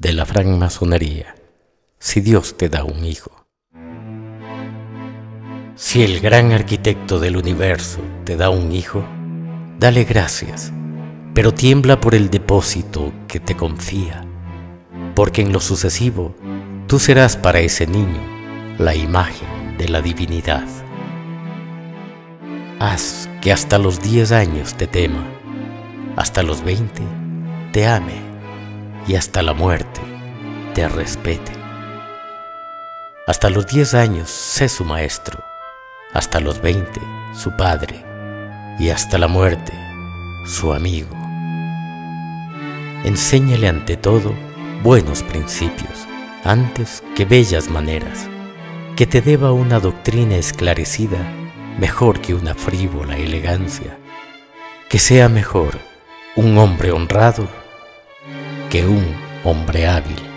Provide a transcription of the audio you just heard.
de la francmasonería, si Dios te da un hijo. Si el gran arquitecto del universo te da un hijo, dale gracias, pero tiembla por el depósito que te confía, porque en lo sucesivo tú serás para ese niño la imagen de la divinidad. Haz que hasta los 10 años te tema, hasta los 20 te ame y hasta la muerte te respete. Hasta los 10 años sé su maestro, hasta los 20 su padre y hasta la muerte su amigo. Enséñale ante todo buenos principios antes que bellas maneras, que te deba una doctrina esclarecida mejor que una frívola elegancia, que sea mejor un hombre honrado que un hombre hábil.